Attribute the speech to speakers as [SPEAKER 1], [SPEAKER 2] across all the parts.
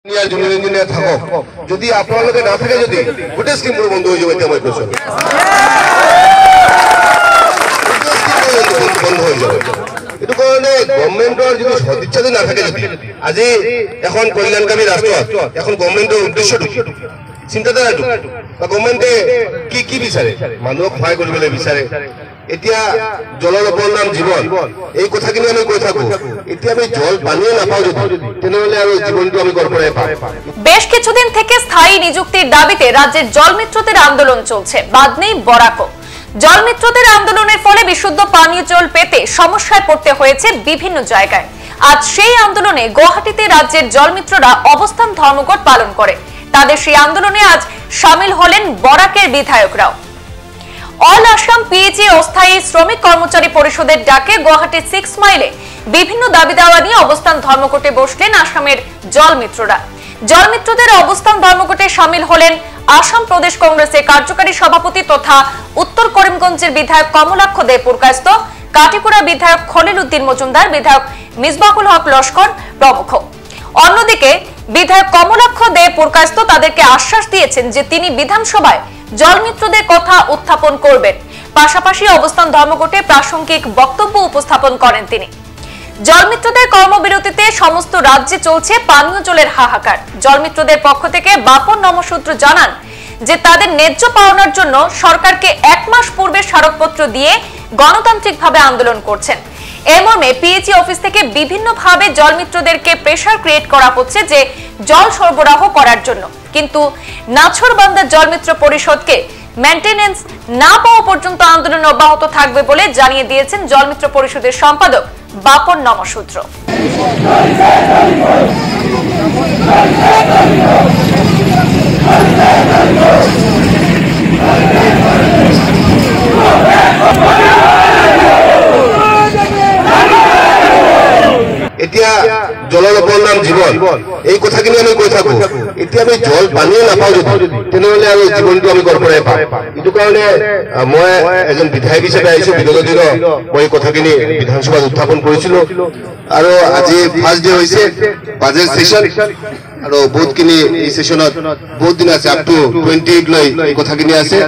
[SPEAKER 1] Engineer junior engineer থাকক যদি আপোনালোকে নাথাকে যদি গোটেই স্কিমবোৰ বন্ধ হৈ যাব মই কৈছো বন্ধ হৈ যাব এইটো কাৰণে গভৰ্ণমেণ্টৰ যিটো সদিচ্ছা যদি নাথাকে যদি আজি এখন কল্যাণকামী ৰাষ্ট্ৰত এখন গভৰ্ণমেণ্টৰ উদ্দেশ্যটো? চিন্তাধাৰাটো বা গভৰ্ণমেণ্টে কি কি বিচাৰে মানুহক সহায় কৰিবলৈ বিচাৰে এতিয়া জলৰ ওপৰত নাম জীৱন। এই কথাখিনি আমি কৈ থাকো। এতিয়া আমি জল পানীয়ে নাপাওঁ যদি, তেনেহলে আৰু জীৱনটো আমি ক'ৰ পৰাই পাম।
[SPEAKER 2] বেশ কিছুদিন থেকে স্থায়ী নিযুক্তির দাবিতে রাজ্যের জলমিত্রদের আন্দোলন চলছে। বাদ নেই বরাকও। জলমিত্রদের আন্দোলনের ফলে বিশুদ্ধ পানীয় জল পেতে সমস্যায় পড়তে হয়েছে বিভিন্ন জায়গায়। আজ সেই আন্দোলনে গুয়াহাটিতে রাজ্যের জলমিত্ররা অবস্থান ধর্মঘট পালন করে। তাদের সেই আন্দোলনে আজ সামিল হলেন বরাকের বিধায়করাও। অল আসাম পিএইচি অস্থায়ী শ্রমিক কর্মচারী পরিষদের ডাকে গুয়াহাটির সিক্স মাইলে বিভিন্ন দাবি দাওয়া নিয়ে অবস্থান ধর্মঘটে বসলেন আসামের জলমিত্ররা জলমিত্রদের অবস্থান ধর্মঘটে সামিল হলেন আসাম প্রদেশ কংগ্রেসের কার্যকারী সভাপতি তথা উত্তর করিমগঞ্জের বিধায়ক কমলাক্ষ দে পুরকাস্ত কাটিপুরা বিধায়ক খলিল উদ্দিন মজুমদার, বিধায়ক মিসবাহুল হক লস্কর প্রমুখ। অন্যদিকে বিধায়ক কমলাক্ষ দে পুরকাস্ত তাদেরকে আশ্বাস দিয়েছেন যে তিনি বিধানসভায় জলমিত্রদের কথা করবেন। পাশাপাশি অবস্থান ধর্মঘটে প্রাসঙ্গিক বক্তব্য উপস্থাপন করেন তিনি। জলমিত্রদের কর্মবিরতিতে সমস্ত রাজ্যে চলছে পানীয় জলের হাহাকার। জলমিত্রদের পক্ষ থেকে বাপন নমসূত্র জানান যে, তাদের ন্যায্য পাওনার জন্য সরকারকে এক মাস পূর্বে স্মারকপত্র দিয়ে গণতান্ত্রিকভাবে আন্দোলন করছেন। এ মর্মে পিএইচি অফিস থেকে বিভিন্নভাবে জলমিত্রদেরকে প্রেসার ক্রিয়েট করা হচ্ছে যে, জল সরবরাহ করার জন্য। কিন্তু নাছরবান্দা জলমিত্র পরিষদকে মেনটেনেন্স না পাওয়া পর্যন্ত আন্দোলন অব্যাহত থাকবে বলে জানিয়ে দিয়েছেন জলমিত্র পরিষদের সম্পাদক বাপন নমসূত্র।
[SPEAKER 1] নাম জীৱন। এই কথাখিনি আমি কৈ থাকো। এতিয়া আমি জল পানীয়ে নাপাওঁ যদি তেনেহলে আৰু জীৱনটো আমি পৰাই পাম। এইটো কাৰণে মই এজন বিধায়ক হিচাপে আহিছো বিগত দিনত মই কথাখিনি বিধানসভাত উত্থাপন কৰিছিলো। আৰু আজি ফাৰ্ষ্ট ডে হৈছে বাজেট ছেশ্যন আৰু বহুতখিনি এই ছেশ্যনত বহুত দিন আছে আপ টু টুৱেণ্টি এইট লৈ এই কথাখিনি আছে।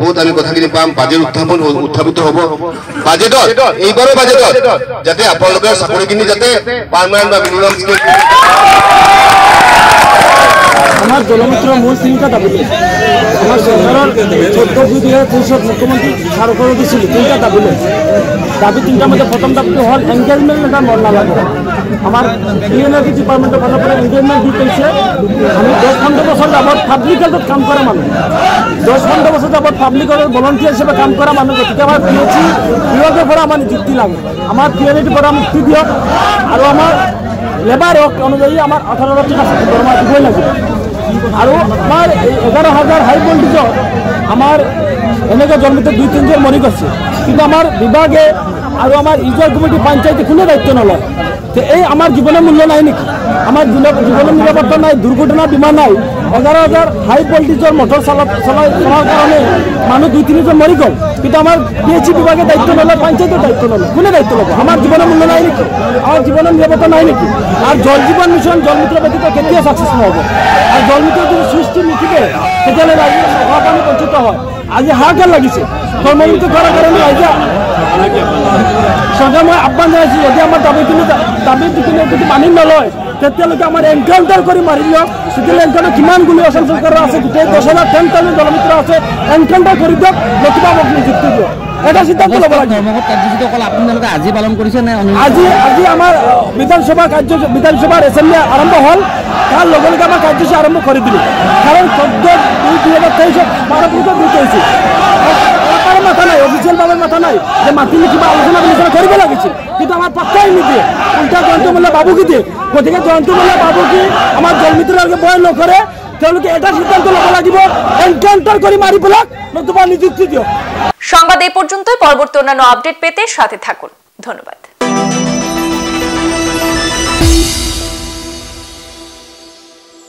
[SPEAKER 1] বহুত আমি কথাখিনি পাম বাজেট উত্থাপন উত্থাপিত হ'ব। বাজেটত এইবাৰৰ বাজেটত যাতে আপোনালোকৰ চাকৰিখিনি যাতে পাৰ্মানেণ্ট বা মিনিমাম স্কেল
[SPEAKER 3] আমাৰ জলমিত্ৰ মূল তিনটা দাবি। আমার সরকারের চোদ্দ হাজার তেইশত মুখ্যমন্ত্রী স্মারকর দিছিল তিনটা দাবি দাবি তিনটার মধ্যে প্রথম দাবিটো হল এংগেজমেন্ট এটা মন নালাগে আমার ইউএনএফি ডিপার্টমেন্টের ফালৰ পৰা এংগেজমেন্ট দি কৈছে আমি দহ পোন্ধৰ বছৰ যাবত পাব্লিক হেল্থত কাম কৰা মানুহ দহ পোন্ধৰ বছৰ যাবত পাব্লিক হেল্থত ভলণ্টিয়াৰ হিচাপে কাম কৰা মানুহ গতিকে আমাৰ পি এইচ বিভাগৰ পৰা আমাৰ নিযুক্তি লাগে আমাৰ পি এল পৰা মুক্তি দিয়ক আৰু আমাৰ লেবাৰ হক অনুযায়ী আঠাৰ হাজাৰ টকা দৰমহা দিবই লাগিব এঘাৰ হাজাৰ হাই ভল্টেজত আমাৰ এনেকৈ জন্মিত দুই তিনিজন মৰি গৈছে। কিন্তু আমাৰ বিভাগে আৰু আমাৰ ইজৰ কমিটি পঞ্চায়তে কোনো দায়িত্ব নলয়। তে এই আমাৰ জীৱনৰ মূল্য নাই নেকি? আমাৰ জীৱ- জীৱনৰ নিৰাপত্তা নাই দুৰ্ঘটনা বীমা নাই। এঘাৰ হাজাৰ হাই ভল্টেজৰ মটৰ চলা চলাই চলাৰ কাৰণে মানুহ দুই তিনিজন মৰি গ'ল। কিন্তু আমাৰ পি এইচ চি বিভাগে দায়িত্ব নলয় পঞ্চায়তৰ দায়িত্ব নলয়। কোনে দায়িত্ব ল'ব আমাৰ জীৱনৰ মূল্য নাই নেকি? আমাৰ জীৱনৰ নিৰাপত্তা নাই নেকি? আৰু জল জীৱন মিছন জলমিত্ৰ ব্যতীত কেতিয়া ছাকচেছ নহ'ব? আৰু জলমিত্ৰ যদি সৃষ্টি নুঠিবে তেতিয়াহ'লে ৰাইজে পানী বঞ্চিত হয়। আজি হাহাকাৰ লাগিছে। কৰ্মমুক্তি কৰাৰ কাৰণে ৰাইজে চৰকাৰ মই আহ্বান জনাইছোঁ যদি আমাৰ দাবীখিনি দাবীখিনি যদি মানি নলয় তেতিয়ালৈকে আমাৰ এনকাউণ্টাৰ কৰি মাৰি দিয়ক। তেতিয়াহ'লে এনকাউণ্টাৰ কিমান গুলি অসম চৰকাৰৰ আছে গোটেই দহ হাজাৰ টেন থাউজেণ্ড জলমিত্ৰ আছে এনকাউণ্টাৰ কৰি দিয়ক নতুবা মোক নিযুক্তি দিয়ক এটা সিদ্ধান্ত ল'ব
[SPEAKER 4] আপোনালোকে আজি পালন কৰিছে নে
[SPEAKER 3] আজি আজি আমাৰ বিধানসভা কাৰ্য বিধানসভাৰ এছেম্বলি আৰম্ভ হ'ল তাৰ লগে লগে আমাৰ কাৰ্যসূচী আৰম্ভ কৰি দিলোঁ। কাৰণ চৈধ্য দুই দুই হাজাৰ তেইছত স্মাৰকলিপিত দি থৈছিল চৰকাৰৰ নাই অফিচিয়েলভাৱে মাথা নাই। যে মাতিলে কিবা আলোচনা বিলোচনা কৰিব লাগিছিল কিন্তু আমাৰ পাত্তাই নিদিয়ে উল্টা জয়ন্ত মল্ল বাবুকি দিয়ে। গতিকে জয়ন্ত মল্ল বাবুকি আমাৰ জলমিত্ৰলৈকে বয় নকৰে, তেওঁলোকে এটা সিদ্ধান্ত ল'ব লাগিব এনকাউণ্টাৰ কৰি মাৰি পেলাক, নতুবা নিযুক্তি দিয়ক।
[SPEAKER 2] সংবাদ এই পর্যন্তই। পরবর্তী অন্যান্য আপডেট পেতে সাথে থাকুন। ধন্যবাদ।